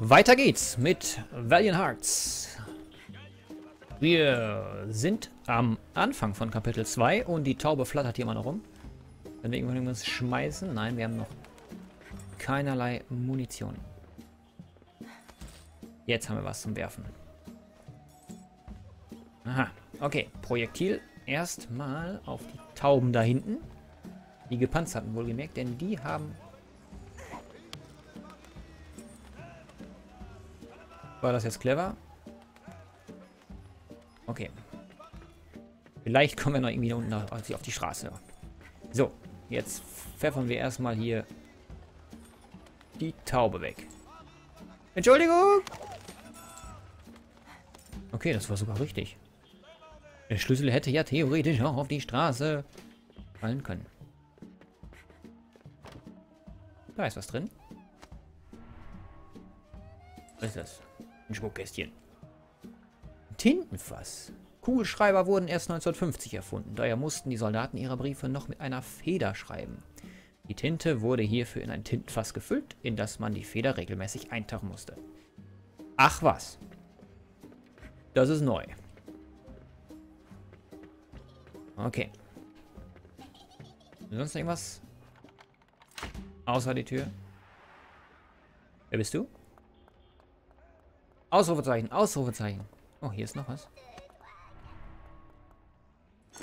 Weiter geht's mit Valiant Hearts. Wir sind am Anfang von Kapitel 2 und die Taube flattert hier immer noch rum. Wenn wir irgendwas schmeißen? Nein, wir haben noch keinerlei Munition. Jetzt haben wir was zum Werfen. Aha, okay. Projektil erstmal auf die Tauben da hinten. Die gepanzerten wohlgemerkt, denn die haben War das jetzt clever? Okay. Vielleicht kommen wir noch irgendwie unten auf, auf die Straße. So, jetzt pfeffern wir erstmal hier die Taube weg. Entschuldigung! Okay, das war sogar richtig. Der Schlüssel hätte ja theoretisch auch auf die Straße fallen können. Da ist was drin. Was ist das? Ein Schmuckkästchen. Tintenfass. Kugelschreiber wurden erst 1950 erfunden. Daher mussten die Soldaten ihre Briefe noch mit einer Feder schreiben. Die Tinte wurde hierfür in ein Tintenfass gefüllt, in das man die Feder regelmäßig eintauchen musste. Ach was. Das ist neu. Okay. Sonst irgendwas? Außer die Tür? Wer bist du? Ausrufezeichen, Ausrufezeichen. Oh, hier ist noch was.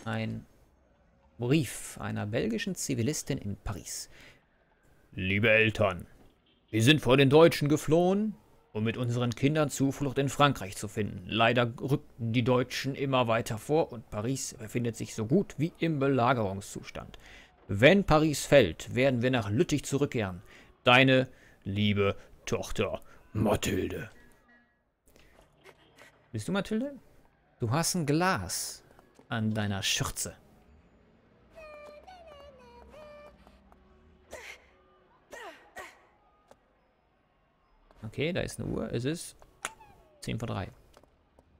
Ein Brief einer belgischen Zivilistin in Paris. Liebe Eltern, wir sind vor den Deutschen geflohen, um mit unseren Kindern Zuflucht in Frankreich zu finden. Leider rückten die Deutschen immer weiter vor und Paris befindet sich so gut wie im Belagerungszustand. Wenn Paris fällt, werden wir nach Lüttich zurückkehren. Deine liebe Tochter Mathilde. Bist du Mathilde? Du hast ein Glas an deiner Schürze. Okay, da ist eine Uhr. Es ist 10 vor 3.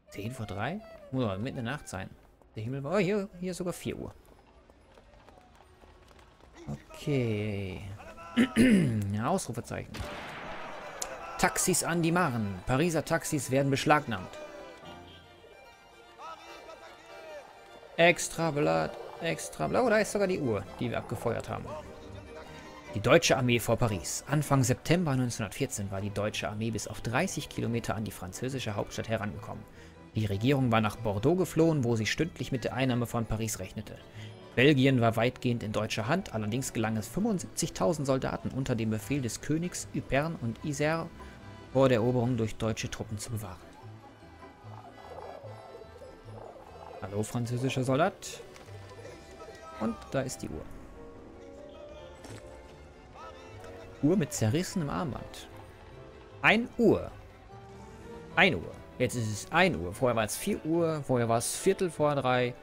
10 vor 3? Muss aber mitten in der Nacht sein. Der Himmel war... Oh, hier, hier ist sogar 4 Uhr. Okay. Ausrufezeichen. Taxis an die Maren. Pariser Taxis werden beschlagnahmt. Extra Blatt, extra Blatt. Oh, da ist sogar die Uhr, die wir abgefeuert haben. Die deutsche Armee vor Paris. Anfang September 1914 war die deutsche Armee bis auf 30 Kilometer an die französische Hauptstadt herangekommen. Die Regierung war nach Bordeaux geflohen, wo sie stündlich mit der Einnahme von Paris rechnete. Belgien war weitgehend in deutscher Hand, allerdings gelang es 75.000 Soldaten unter dem Befehl des Königs Ypern und Isère vor der Eroberung durch deutsche Truppen zu bewahren. Hallo, französischer Soldat. Und da ist die Uhr. Uhr mit zerrissenem Armband. 1 Uhr. 1 Uhr. Jetzt ist es 1 Uhr. Vorher war es 4 Uhr. Vorher war es Viertel vor 3.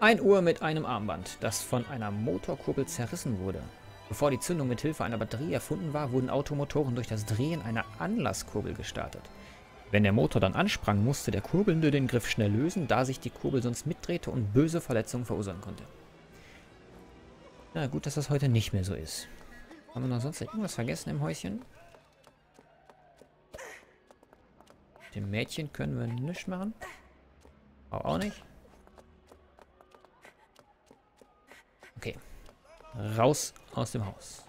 1 Uhr mit einem Armband, das von einer Motorkurbel zerrissen wurde. Bevor die Zündung mit Hilfe einer Batterie erfunden war, wurden Automotoren durch das Drehen einer Anlasskurbel gestartet. Wenn der Motor dann ansprang, musste der Kurbelnde den Griff schnell lösen, da sich die Kurbel sonst mitdrehte und böse Verletzungen verursachen konnte. Na gut, dass das heute nicht mehr so ist. Haben wir noch sonst irgendwas vergessen im Häuschen? Dem Mädchen können wir nichts machen. Auch, auch nicht. Okay. Raus aus dem Haus.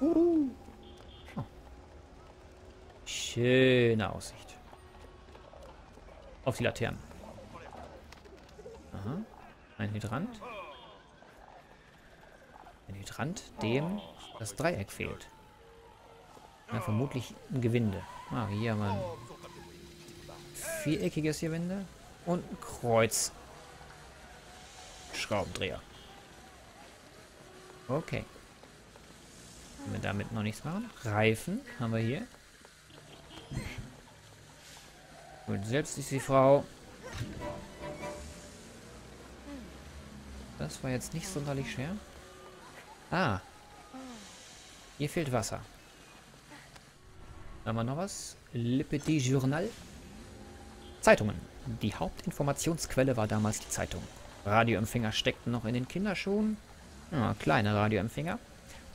Uh. Schöne Aussicht. Auf die Laternen. Aha. Ein Hydrant. Ein Hydrant, dem das Dreieck fehlt. Ja, vermutlich ein Gewinde. Ah, hier haben wir ein viereckiges Gewinde und ein Kreuz. Schraubendreher. Okay. Können wir damit noch nichts machen? Reifen haben wir hier. Gut, selbst ist die Frau. Das war jetzt nicht sonderlich schwer. Ah. Hier fehlt Wasser. Haben wir noch was? Le Petit Journal. Zeitungen. Die Hauptinformationsquelle war damals die Zeitung. Radioempfänger steckten noch in den Kinderschuhen. Ja, kleine Radioempfänger.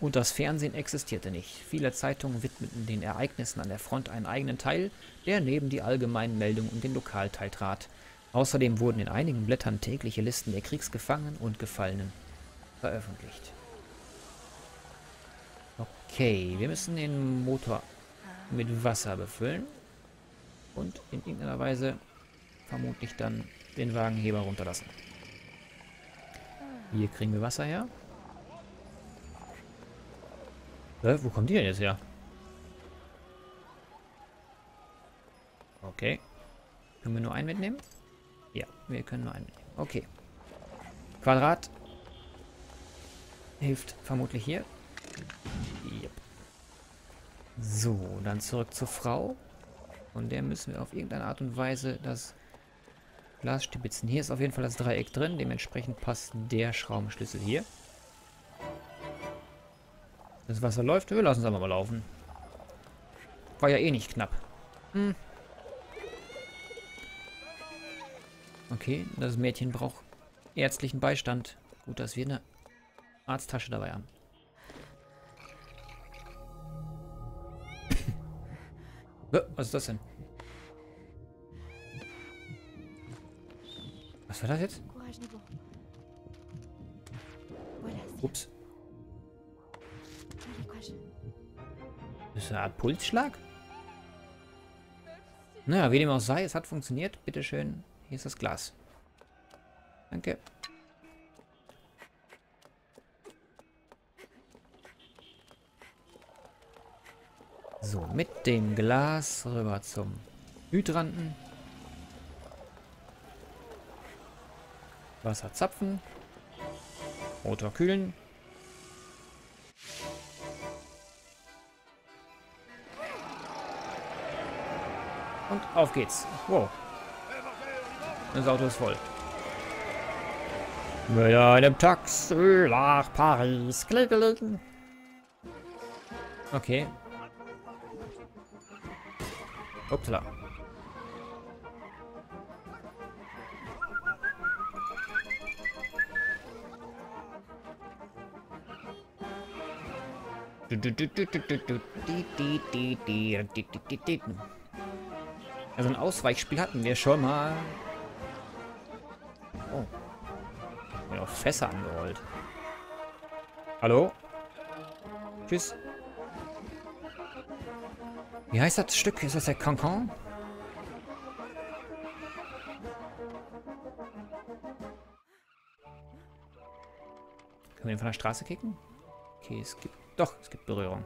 Und das Fernsehen existierte nicht. Viele Zeitungen widmeten den Ereignissen an der Front einen eigenen Teil, der neben die allgemeinen Meldungen und den Lokalteil trat. Außerdem wurden in einigen Blättern tägliche Listen der Kriegsgefangenen und Gefallenen veröffentlicht. Okay, wir müssen den Motor mit Wasser befüllen und in irgendeiner Weise vermutlich dann den Wagenheber runterlassen. Hier kriegen wir Wasser her. Äh, wo kommt die denn jetzt her? Okay. Können wir nur einen mitnehmen? Ja, wir können nur einen mitnehmen. Okay. Quadrat. Hilft vermutlich hier. Yep. So, dann zurück zur Frau. Und der müssen wir auf irgendeine Art und Weise das Glas stibitzen. Hier ist auf jeden Fall das Dreieck drin. Dementsprechend passt der Schraubenschlüssel hier. Das Wasser läuft. Wir lassen es einfach mal laufen. War ja eh nicht knapp. Hm. Okay, das Mädchen braucht ärztlichen Beistand. Gut, dass wir eine Arzttasche dabei haben. Was ist das denn? Was war das jetzt? Ups. Das ist eine Art Pulsschlag? Naja, wie dem auch sei, es hat funktioniert. Bitteschön, hier ist das Glas. Danke. So, mit dem Glas rüber zum Hydranten. Wasser zapfen. Motor kühlen. Und auf geht's. Wow. Das Auto ist voll. Mit einem Taxi nach Paris. Klingeling. Okay. Upsala. Also ein Ausweichspiel hatten wir schon mal. Oh. Mir auf Fässer angerollt. Hallo? Tschüss. Wie heißt das Stück? Ist das der Cancan? Können wir den von der Straße kicken? Okay, es gibt... Doch, es gibt Berührung.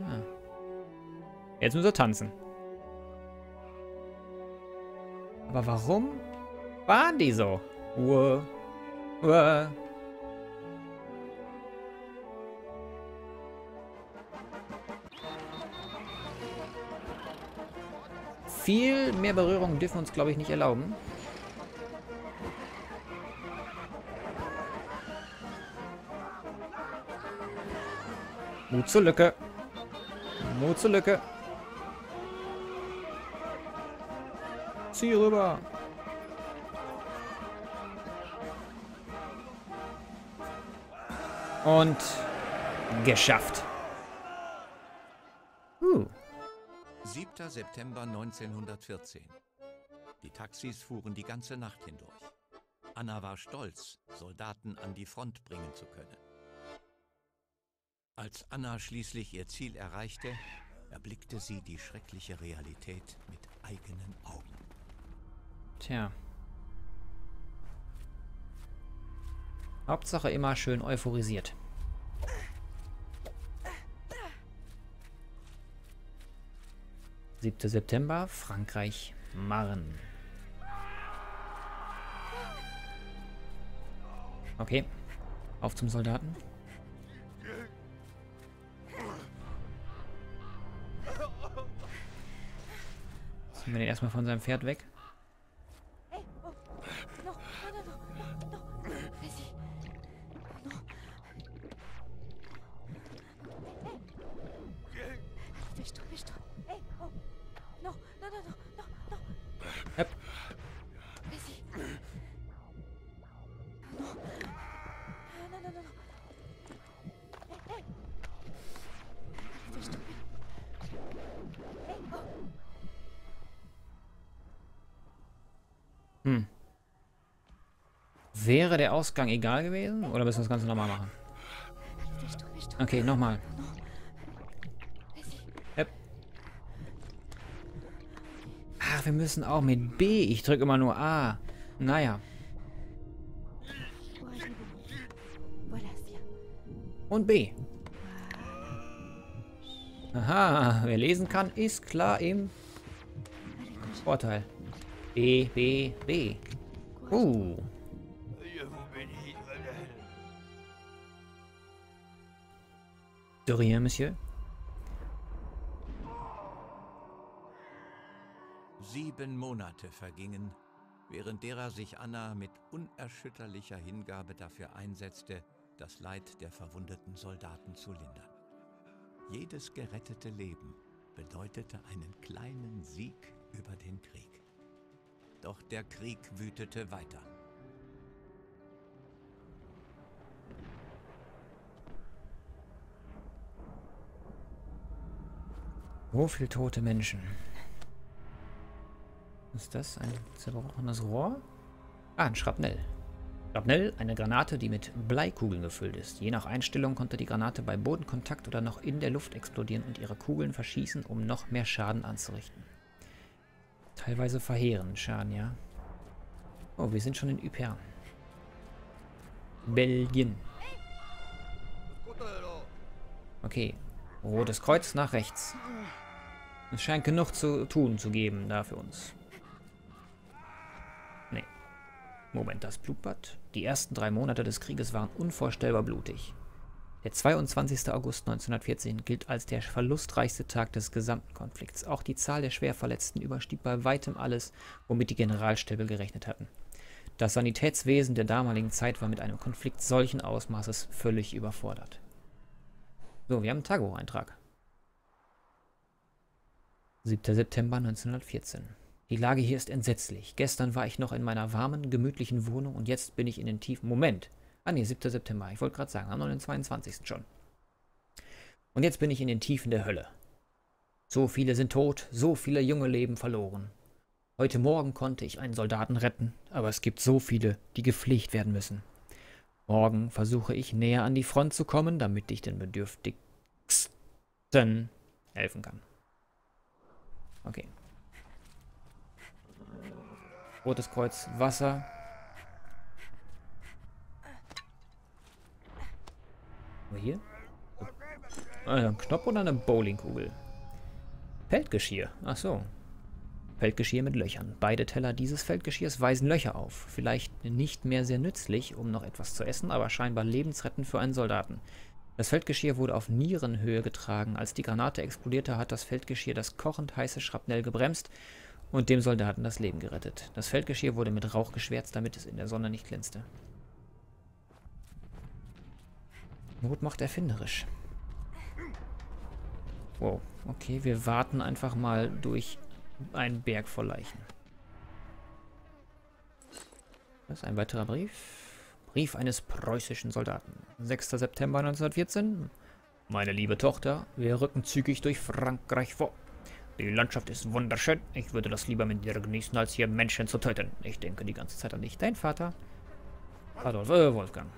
Ah. Jetzt müssen wir tanzen. Aber warum waren die so? Uah. Uah. Viel mehr Berührung dürfen wir uns, glaube ich, nicht erlauben. Mut zur Lücke. Mut zur Lücke. Zieh rüber. Und geschafft. 7. September 1914. Die Taxis fuhren die ganze Nacht hindurch. Anna war stolz, Soldaten an die Front bringen zu können. Als Anna schließlich ihr Ziel erreichte, erblickte sie die schreckliche Realität mit eigenen Augen. Tja. Hauptsache immer schön euphorisiert. 7. September, Frankreich, Marne. Okay, auf zum Soldaten. Ziehen wir den erstmal von seinem Pferd weg. Hm. Wäre der Ausgang egal gewesen? Oder müssen wir das Ganze nochmal machen? Okay, nochmal. Yep. Ach, wir müssen auch mit B. Ich drücke immer nur A. Naja. Und B. Aha, wer lesen kann, ist klar im. Vorteil. B, B, B. Uh. De rien, Monsieur. Sieben Monate vergingen, während derer sich Anna mit unerschütterlicher Hingabe dafür einsetzte, das Leid der verwundeten Soldaten zu lindern. Jedes gerettete Leben bedeutete einen kleinen Sieg über den Krieg. Doch der Krieg wütete weiter. So viele tote Menschen. Ist das ein zerbrochenes Rohr? Ah, ein Schrapnell. Schrapnell, eine Granate, die mit Bleikugeln gefüllt ist. Je nach Einstellung konnte die Granate bei Bodenkontakt oder noch in der Luft explodieren und ihre Kugeln verschießen, um noch mehr Schaden anzurichten. Teilweise verheerenden Schaden, ja. Oh, wir sind schon in Ypern. Belgien. Okay. Rotes Kreuz nach rechts. Es scheint genug zu tun zu geben da für uns. Nee. Moment, das Blutbad? Die ersten drei Monate des Krieges waren unvorstellbar blutig. Der 22. August 1914 gilt als der verlustreichste Tag des gesamten Konflikts. Auch die Zahl der Schwerverletzten überstieg bei weitem alles, womit die Generalstäbe gerechnet hatten. Das Sanitätswesen der damaligen Zeit war mit einem Konflikt solchen Ausmaßes völlig überfordert. So, wir haben einen Tagebucheintrag. 7. September 1914. Die Lage hier ist entsetzlich. Gestern war ich noch in meiner warmen, gemütlichen Wohnung und jetzt bin ich in den tiefen... Moment. Ah nee, 7. September. Ich wollte gerade sagen, am 22. schon. Und jetzt bin ich in den Tiefen der Hölle. So viele sind tot, so viele junge Leben verloren. Heute Morgen konnte ich einen Soldaten retten, aber es gibt so viele, die gepflegt werden müssen. Morgen versuche ich näher an die Front zu kommen, damit ich den Bedürftigsten helfen kann. Okay. Rotes Kreuz, Wasser. Aber hier? Ja, ein Knopf oder eine Bowlingkugel? Feldgeschirr. Ach so. Feldgeschirr mit Löchern. Beide Teller dieses Feldgeschirrs weisen Löcher auf. Vielleicht nicht mehr sehr nützlich, um noch etwas zu essen, aber scheinbar lebensrettend für einen Soldaten. Das Feldgeschirr wurde auf Nierenhöhe getragen. Als die Granate explodierte, hat das Feldgeschirr das kochend heiße Schrapnell gebremst und dem Soldaten das Leben gerettet. Das Feldgeschirr wurde mit Rauch geschwärzt, damit es in der Sonne nicht glänzte. Not macht erfinderisch. Wow, okay, wir warten einfach mal durch einen Berg voll Leichen. Das ist ein weiterer Brief. Brief eines preußischen Soldaten. 6. September 1914. Meine liebe Tochter, wir rücken zügig durch Frankreich vor. Die Landschaft ist wunderschön. Ich würde das lieber mit dir genießen, als hier Menschen zu töten. Ich denke die ganze Zeit an dich. Dein Vater. Adolf äh, Wolfgang.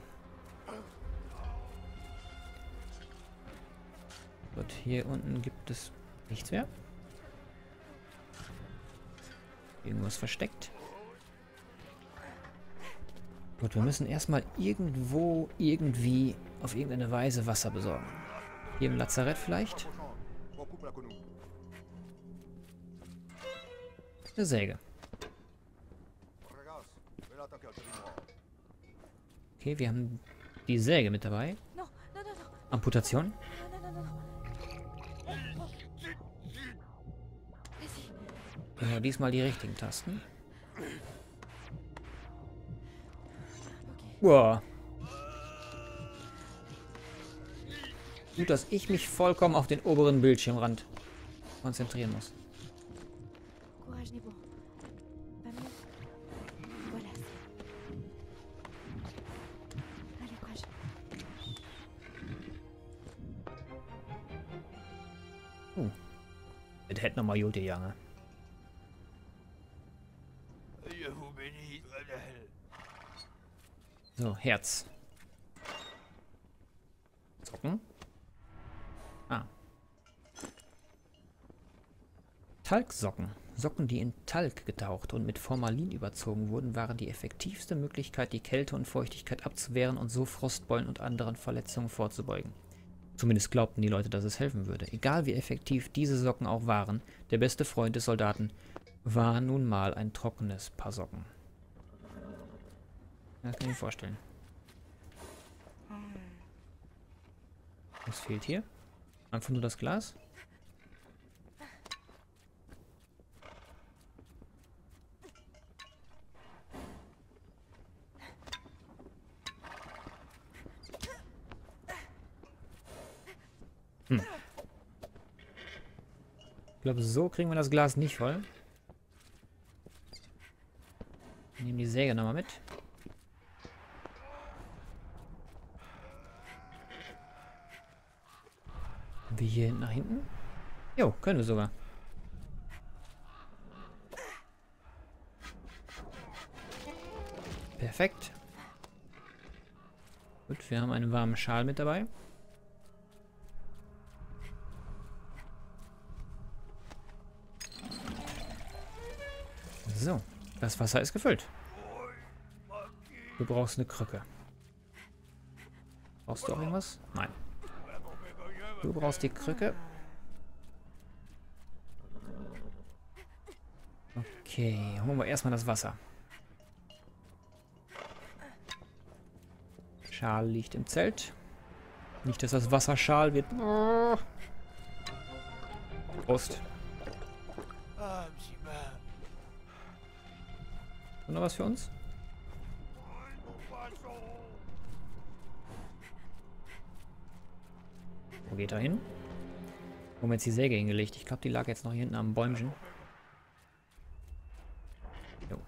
Gut, hier unten gibt es nichts mehr. Irgendwas versteckt. Gut, wir müssen erstmal irgendwo, irgendwie, auf irgendeine Weise Wasser besorgen. Hier im Lazarett vielleicht? Eine Säge. Okay, wir haben die Säge mit dabei. Amputation. Ja, diesmal die richtigen Tasten. Boah. Gut, dass ich mich vollkommen auf den oberen Bildschirmrand konzentrieren muss. Uh. Das hätte nochmal gut gegangen. So, Herz. Socken. Ah. Talgsocken. Socken, die in Talg getaucht und mit Formalin überzogen wurden, waren die effektivste Möglichkeit, die Kälte und Feuchtigkeit abzuwehren und so Frostbeulen und anderen Verletzungen vorzubeugen. Zumindest glaubten die Leute, dass es helfen würde. Egal wie effektiv diese Socken auch waren, der beste Freund des Soldaten war nun mal ein trockenes Paar Socken. Das kann ich mir vorstellen. Was fehlt hier? Einfach nur das Glas? Hm. Ich glaube, so kriegen wir das Glas nicht voll. Nehmen die Säge nochmal mit. Wir hier nach hinten? Jo, können wir sogar. Perfekt. Gut, wir haben einen warmen Schal mit dabei. So, das Wasser ist gefüllt. Du brauchst eine Krücke. Brauchst du auch irgendwas? Nein. Du brauchst die Krücke. Okay, holen wir erstmal das Wasser. Schal liegt im Zelt. Nicht, dass das Wasser schal wird. Prost. Noch was für uns? Wo geht er hin? Wo haben wir jetzt die Säge hingelegt? Ich glaube, die lag jetzt noch hier hinten am Bäumchen. Jo.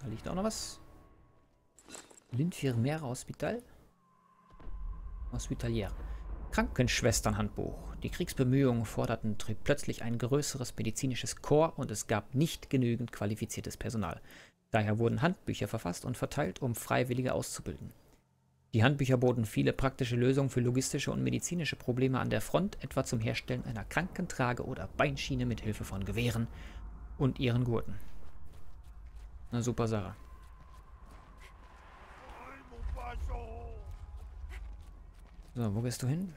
Da liegt auch noch was. L'infirmière Hospital. Hospitalière. Krankenschwesternhandbuch. Die Kriegsbemühungen forderten plötzlich ein größeres medizinisches Korps und es gab nicht genügend qualifiziertes Personal. Daher wurden Handbücher verfasst und verteilt, um Freiwillige auszubilden. Die Handbücher boten viele praktische Lösungen für logistische und medizinische Probleme an der Front, etwa zum Herstellen einer Krankentrage- oder Beinschiene mit Hilfe von Gewehren und ihren Gurten. Eine super Sache. So, wo gehst du hin?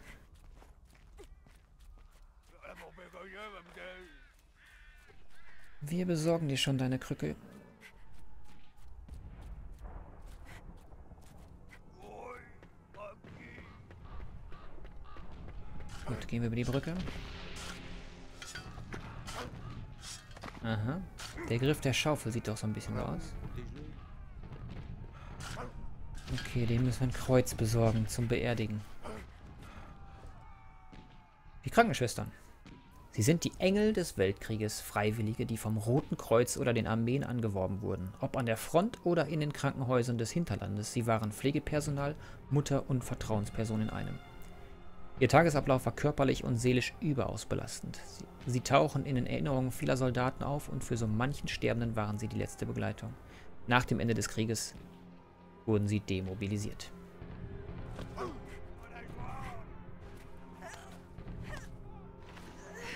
Wir besorgen dir schon deine Krücke. Gut, gehen wir über die Brücke. Aha. Der Griff der Schaufel sieht doch so ein bisschen so aus. Okay, den müssen wir ein Kreuz besorgen zum Beerdigen. Die Krankenschwestern. Sie sind die Engel des Weltkrieges, Freiwillige, die vom Roten Kreuz oder den Armeen angeworben wurden. Ob an der Front oder in den Krankenhäusern des Hinterlandes, sie waren Pflegepersonal, Mutter und Vertrauensperson in einem. Ihr Tagesablauf war körperlich und seelisch überaus belastend. Sie, sie tauchen in den Erinnerungen vieler Soldaten auf und für so manchen Sterbenden waren sie die letzte Begleitung. Nach dem Ende des Krieges wurden sie demobilisiert.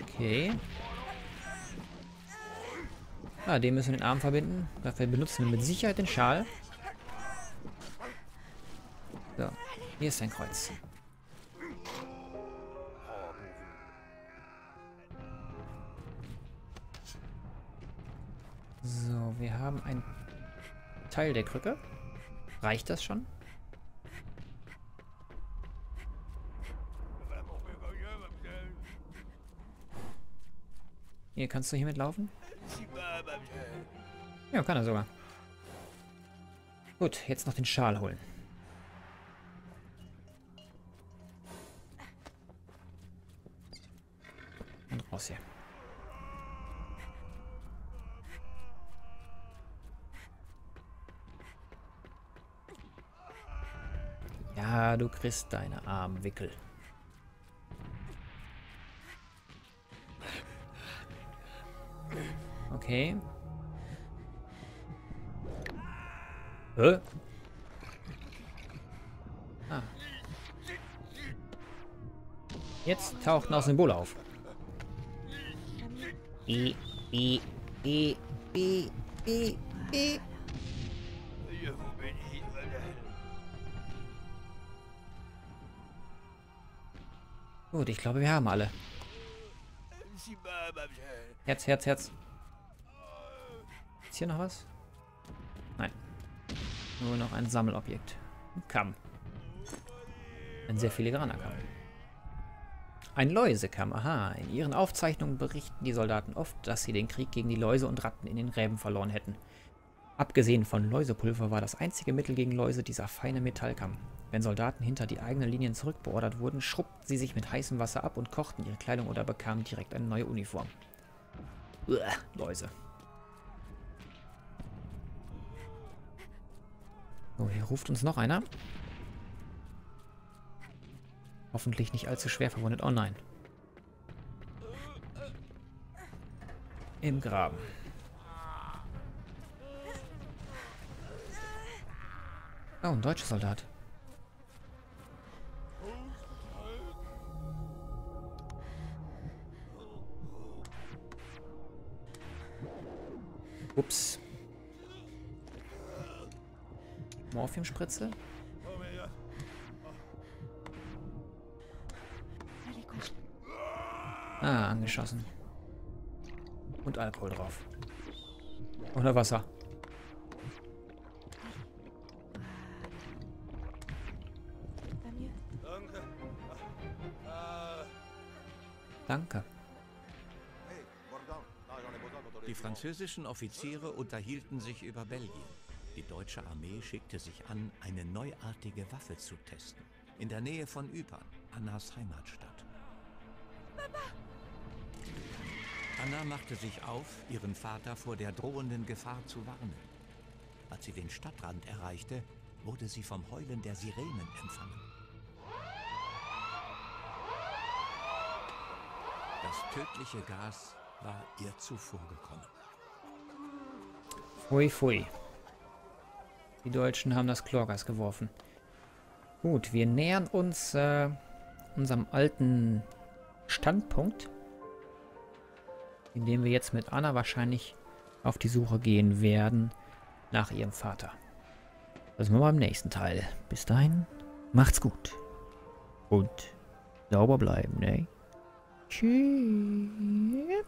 Okay. Ah, den müssen wir den Arm verbinden. Dafür benutzen wir mit Sicherheit den Schal. So, hier ist ein Kreuz. So, wir haben ein Teil der Krücke. Reicht das schon? Hier, kannst du hier mitlaufen? Ja, kann er sogar. Gut, jetzt noch den Schal holen. du kriegst deine Armwickel. Okay. Hä? Ah. Jetzt taucht noch Symbol auf. I, I, I, I, I, I. Gut, ich glaube, wir haben alle. Herz, Herz, Herz. Ist hier noch was? Nein. Nur noch ein Sammelobjekt. Ein Kamm. Ein sehr filigraner Kamm. Ein Läusekamm, aha. In ihren Aufzeichnungen berichten die Soldaten oft, dass sie den Krieg gegen die Läuse und Ratten in den Gräben verloren hätten. Abgesehen von Läusepulver war das einzige Mittel gegen Läuse dieser feine Metallkamm. Wenn Soldaten hinter die eigenen Linien zurückbeordert wurden, schrubbten sie sich mit heißem Wasser ab und kochten ihre Kleidung oder bekamen direkt eine neue Uniform. Uah, Läuse. So, hier ruft uns noch einer. Hoffentlich nicht allzu schwer verwundet. Oh nein. Im Graben. Oh, ein deutscher Soldat. Ups. Morphiumspritze? Ah, angeschossen. Und Alkohol drauf. Oder Wasser. Mieux Danke. Französischen Offiziere unterhielten sich über Belgien. Die deutsche Armee schickte sich an, eine neuartige Waffe zu testen. In der Nähe von Ypern, Annas Heimatstadt. Anna machte sich auf, ihren Vater vor der drohenden Gefahr zu warnen. Als sie den Stadtrand erreichte, wurde sie vom Heulen der Sirenen empfangen. Das tödliche Gas war ihr zuvorgekommen. Pfui, pfui. Die Deutschen haben das Chlorgas geworfen. Gut, wir nähern uns äh, unserem alten Standpunkt, indem wir jetzt mit Anna wahrscheinlich auf die Suche gehen werden nach ihrem Vater. Das machen wir beim nächsten Teil. Bis dahin, macht's gut. Und sauber bleiben, ne? Tschüss.